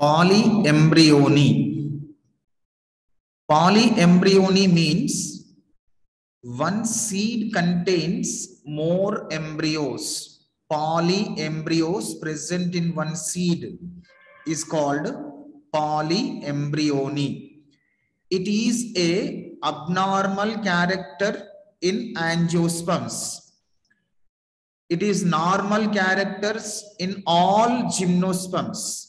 Polyembryony. Polyembryony means one seed contains more embryos. Polyembryos present in one seed is called polyembryony. It is a abnormal character in angiosperms. It is normal characters in all gymnosperms.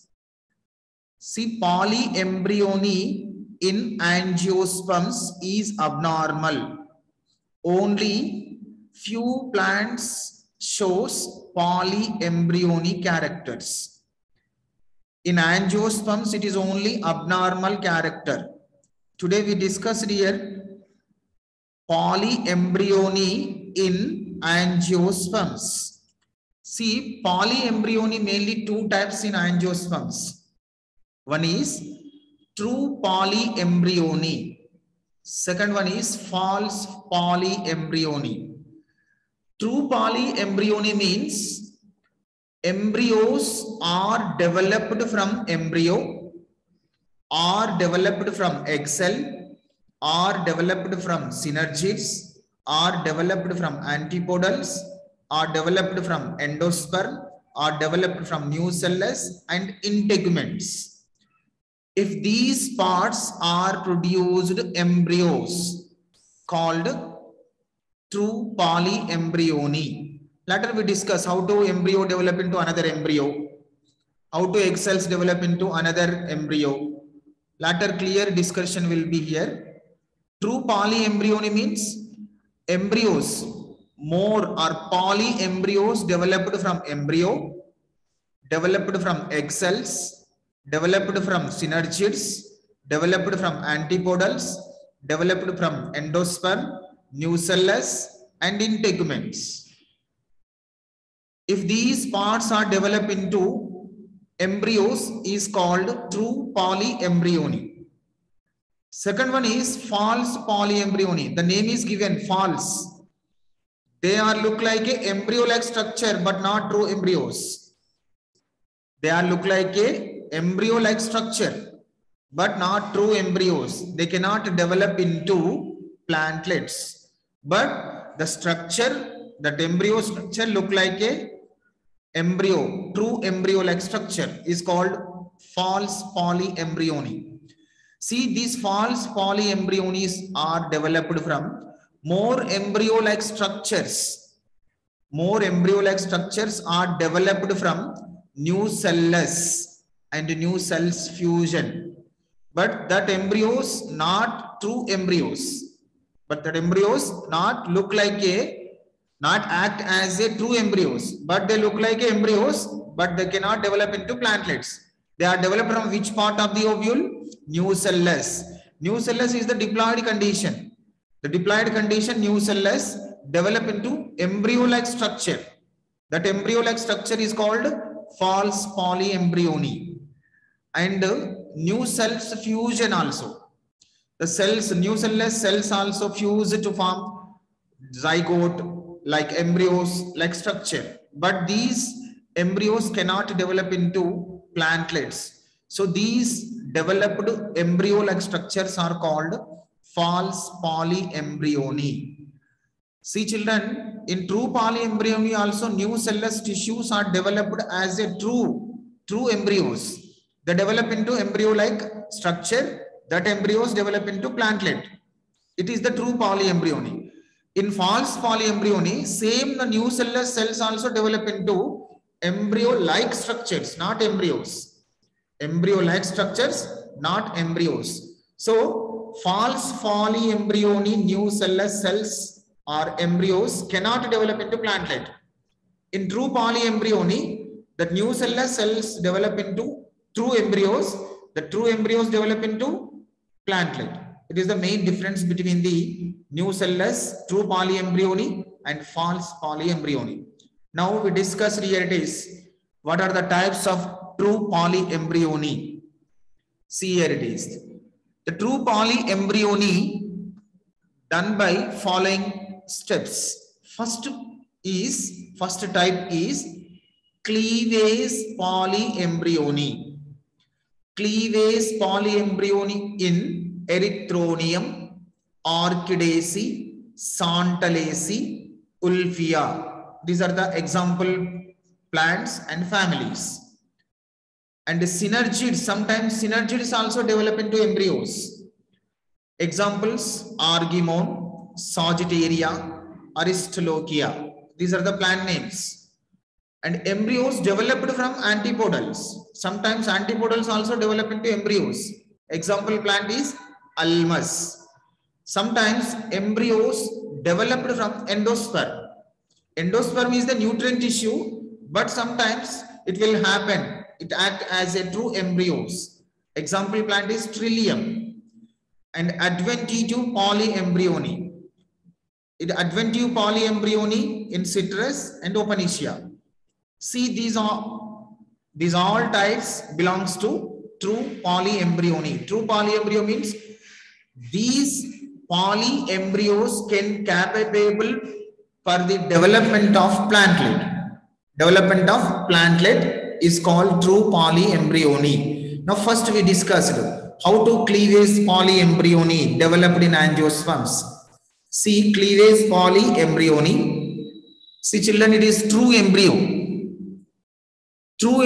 See, polyembryony in angiosperms is abnormal. Only few plants shows polyembryony characters. In angiosperms, it is only abnormal character. Today we discussed here polyembryony in angiosperms. See, polyembryony mainly two types in angiosperms. One is true polyembryony. Second one is false polyembryony. True polyembryony means embryos are developed from embryo, are developed from egg cell, are developed from synergids, are developed from antipodals, are developed from endosperm, are developed from nucellus and integuments if these parts are produced embryos called true polyembryony. Later we discuss how to embryo develop into another embryo, how to egg cells develop into another embryo. Later clear discussion will be here. True polyembryony means embryos, more or polyembryos developed from embryo, developed from egg cells, developed from synergids, developed from antipodals, developed from endosperm, nucellus, and integuments. If these parts are developed into embryos is called true polyembryony. Second one is false polyembryony. The name is given false. They are look like a embryo-like structure, but not true embryos. They are look like a embryo-like structure, but not true embryos. They cannot develop into plantlets. But the structure, that embryo structure look like a embryo, true embryo-like structure is called false polyembryony. See, these false polyembryonies are developed from more embryo-like structures. More embryo-like structures are developed from nucellus and new cells fusion. But that embryos not true embryos. But that embryos not look like a, not act as a true embryos, but they look like a embryos, but they cannot develop into plantlets. They are developed from which part of the ovule? Nucellus. New Nucellus is the diploid condition. The diploid condition, nucellus, develop into embryo-like structure. That embryo-like structure is called false polyembryony and new cells fusion also. The cells, nucellus cells also fuse to form zygote like embryos like structure. But these embryos cannot develop into plantlets. So these developed embryo like structures are called false polyembryony. See children, in true polyembryony also nucellus tissues are developed as a true, true embryos they develop into embryo-like structure. That embryos develop into plantlet. It is the true polyembryony. In false polyembryony, same the nucellus cells also develop into embryo-like structures, not embryos. Embryo-like structures, not embryos. So, false polyembryony nucellus cells or embryos cannot develop into plantlet. In true polyembryony, the nucellus cells develop into true embryos, the true embryos develop into plantlet. It is the main difference between the new nucellus, true polyembryony and false polyembryony. Now we discuss here it is, what are the types of true polyembryony? See here it is. The true polyembryony done by following steps. First is, first type is cleavage polyembryony cleavage polyembryony in Erythronium, Orchidaceae, Santalaceae, Ulfia. These are the example plants and families. And synergids, sometimes synergids also develop into embryos. Examples, Argemone, Sagittaria, Aristolochia. These are the plant names. And embryos developed from antipodals. Sometimes antipodals also develop into embryos. Example plant is Ulmus. Sometimes embryos developed from endosperm. Endosperm is the nutrient tissue, but sometimes it will happen. It act as a true embryos. Example plant is Trillium and Adventitive polyembryony. It Adventitive polyembryony in citrus and Opuntia. See, these are these all types belongs to true polyembryony. True polyembryo means these polyembryos can capable for the development of plantlet. Development of plantlet is called true polyembryony. Now, first we discussed how to cleavage polyembryony developed in angiosperms. See cleavage polyembryony. See children, it is true embryo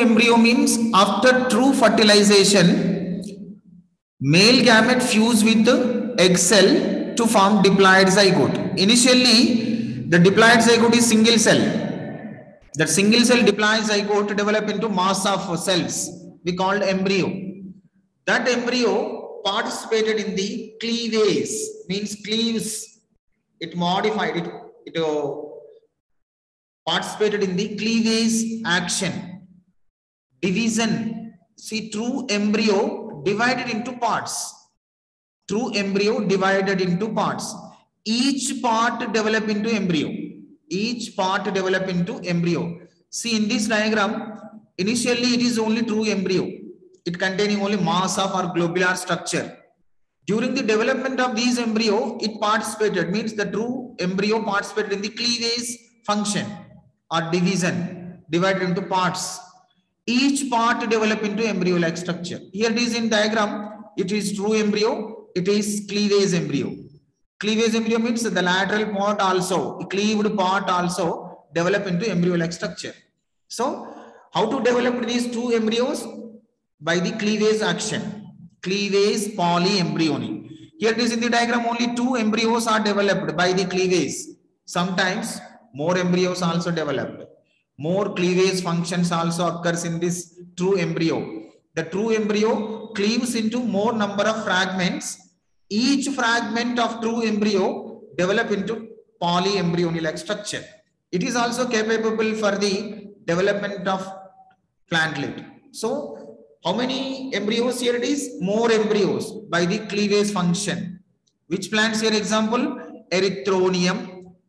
embryo means after true fertilization, male gamete fuse with the egg cell to form diploid zygote. Initially, the diploid zygote is single cell. That single cell diploid zygote develop into mass of cells. We called embryo. That embryo participated in the cleavage, means cleaves. It modified it. It uh, participated in the cleavage action division. See true embryo divided into parts. True embryo divided into parts. Each part develop into embryo. Each part develop into embryo. See in this diagram initially it is only true embryo. It containing only mass of or globular structure. During the development of these embryo it participated means the true embryo participated in the cleavage function or division divided into parts each part develop into embryo-like structure. Here it is in diagram. It is true embryo. It is cleavage embryo. Cleavage embryo means the lateral part also, cleaved part also develop into embryo-like structure. So, how to develop these two embryos? By the cleavage action. Cleavage polyembryony. Here it is in the diagram only two embryos are developed by the cleavage. Sometimes more embryos also developed more cleavage functions also occurs in this true embryo. The true embryo cleaves into more number of fragments. Each fragment of true embryo develop into polyembryonic structure. It is also capable for the development of plantlet. So, how many embryos here it is? More embryos by the cleavage function. Which plants here example? Erythronium,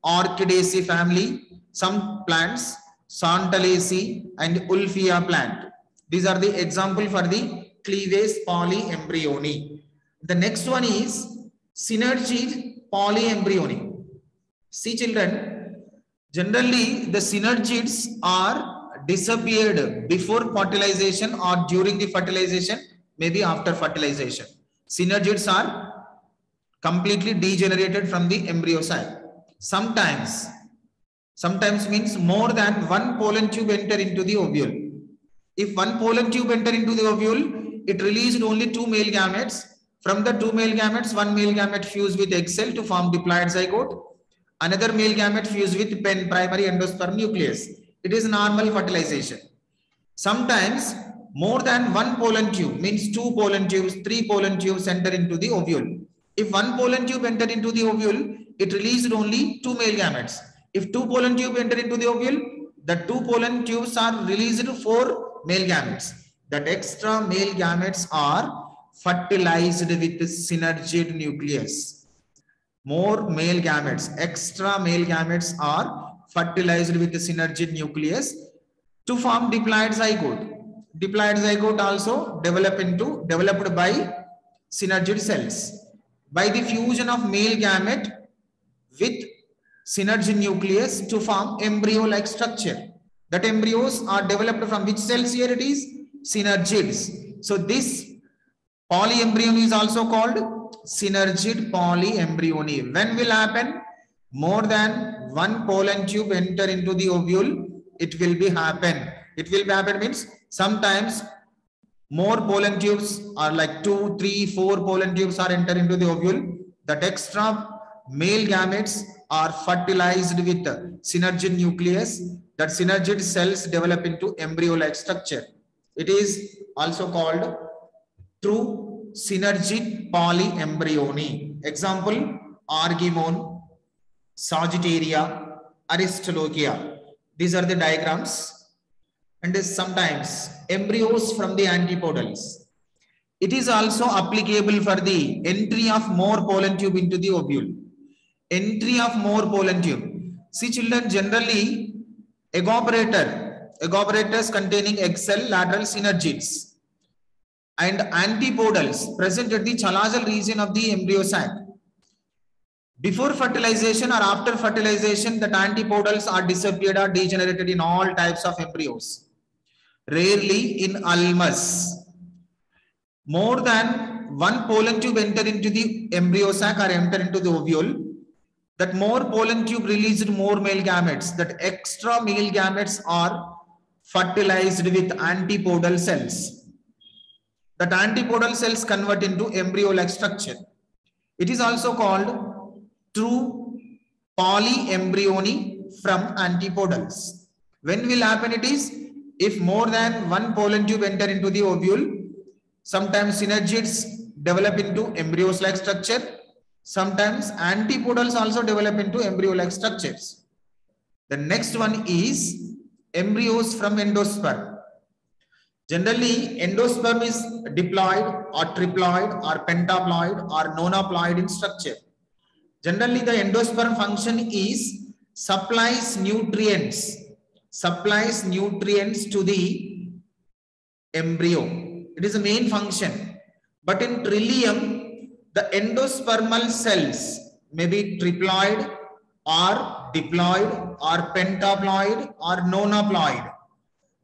Orchidaceae family, some plants Santalaceae and Ulfia plant. These are the example for the cleavage polyembryony. The next one is synergid polyembryony. See children, generally the synergids are disappeared before fertilization or during the fertilization, maybe after fertilization. Synergids are completely degenerated from the embryo side. Sometimes sometimes means more than one pollen tube enter into the ovule. If one pollen tube enter into the ovule, it released only two male gametes. From the two male gametes, one male gamete fused with egg cell to form diploid zygote. Another male gamete fused with pen primary endosperm nucleus. It is normal fertilization. Sometimes more than one pollen tube means two pollen tubes, three pollen tubes enter into the ovule. If one pollen tube enter into the ovule, it released only two male gametes. If two pollen tube enter into the ovule, the two pollen tubes are released for male gametes. That extra male gametes are fertilized with synergid nucleus. More male gametes, extra male gametes are fertilized with synergid nucleus to form diploid zygote. Diploid zygote also develop into developed by synergid cells. By the fusion of male gamete with synergid nucleus to form embryo-like structure. That embryos are developed from which cells here it is? Synergids. So this Polyembryony is also called synergid polyembryony. When will happen? More than one pollen tube enter into the ovule, it will be happen. It will be happen means sometimes more pollen tubes are like two, three, four pollen tubes are enter into the ovule. That extra male gametes are fertilized with synergid nucleus. That synergid cells develop into embryo-like structure. It is also called true synergid polyembryony. Example, Argemone, Sagittaria, Aristolochia. These are the diagrams. And sometimes embryos from the antipodals. It is also applicable for the entry of more pollen tube into the ovule. Entry of more pollen tube. See children, generally evaporator, evaporators containing egg cell lateral synergids and antipodals present at the chalazal region of the embryo sac. Before fertilization or after fertilization, the antipodals are disappeared or degenerated in all types of embryos. Rarely in ulmus. More than one pollen tube enter into the embryo sac or enter into the ovule. That more pollen tube released more male gametes. That extra male gametes are fertilized with antipodal cells. That antipodal cells convert into embryo-like structure. It is also called true polyembryony from antipodals. When will happen it is if more than one pollen tube enter into the ovule, sometimes synergids develop into embryos-like structure. Sometimes antipodals also develop into embryo-like structures. The next one is embryos from endosperm. Generally, endosperm is diploid or triploid or pentaploid or nonaploid in structure. Generally, the endosperm function is supplies nutrients, supplies nutrients to the embryo. It is the main function. But in trillium, the endospermal cells may be triploid or diploid or pentaploid or nonaploid.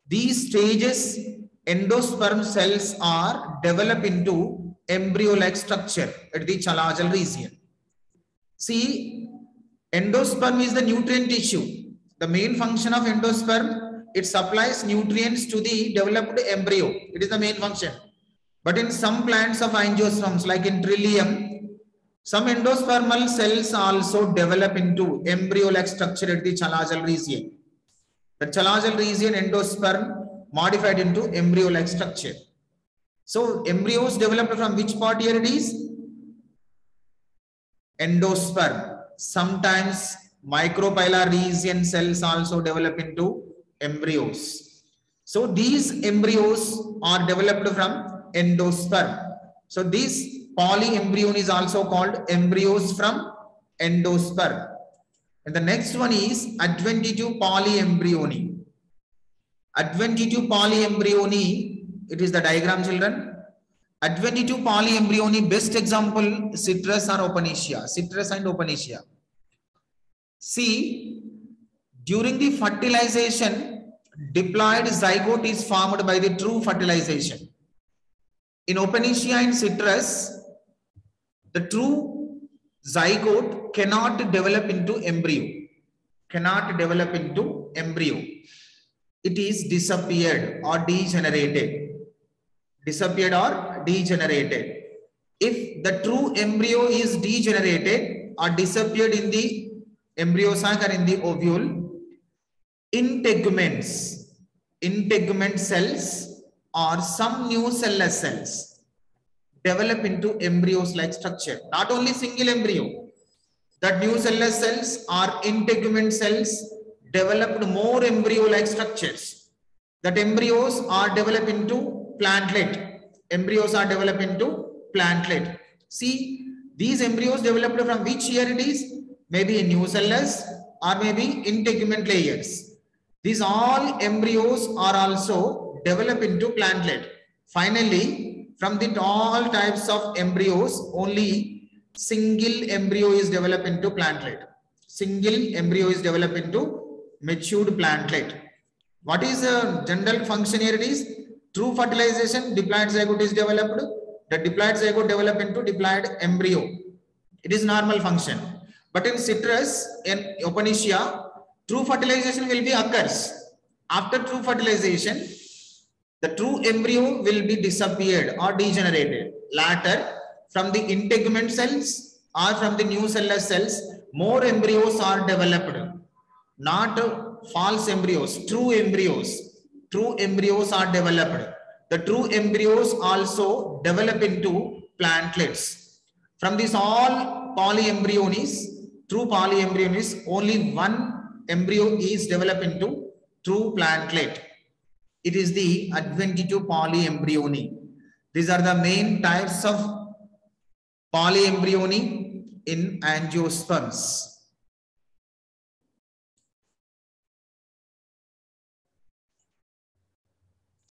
These stages endosperm cells are develop into embryo-like structure at the chalazal region. See, endosperm is the nutrient tissue. The main function of endosperm, it supplies nutrients to the developed embryo. It is the main function. But in some plants of angiosperms, like in trillium, some endospermal cells also develop into embryo-like structure at the chalazal region. The chalazal region endosperm modified into embryo-like structure. So embryos developed from which part here it is? Endosperm. Sometimes micropylar region cells also develop into embryos. So these embryos are developed from endosperm. So this polyembryon is also called embryos from endosperm. And the next one is adventitive polyembryony. Adventitive polyembryony, it is the diagram children. Adventitive polyembryony, best example, citrus or opuntia, citrus and opuntia. See, during the fertilization, diploid zygote is formed by the true fertilization. In opuntia and citrus, the true zygote cannot develop into embryo, cannot develop into embryo it is disappeared or degenerated. Disappeared or degenerated. If the true embryo is degenerated or disappeared in the embryo sac or in the ovule, integuments, integument cells or some nucellus cells develop into embryos like structure. Not only single embryo, that nucellus cells are integument cells developed more embryo-like structures. That embryos are developed into plantlet. Embryos are developed into plantlet. See, these embryos developed from which year it is? Maybe nucellus or maybe integument layers. These all embryos are also developed into plantlet. Finally, from the all types of embryos, only single embryo is developed into plantlet. Single embryo is developed into matured plantlet. What is the general function here? It is true fertilization, diploid zygote is developed. The diploid zygote develop into diploid embryo. It is normal function. But in citrus, in Opuntia, true fertilization will be occurs. After true fertilization, the true embryo will be disappeared or degenerated. Later, from the integument cells or from the nucellar cells, more embryos are developed. Not false embryos, true embryos. True embryos are developed. The true embryos also develop into plantlets. From this all polyembryonies, true polyembryonies, only one embryo is developed into true plantlet. It is the adventitive polyembryony. These are the main types of polyembryony in angiosperms.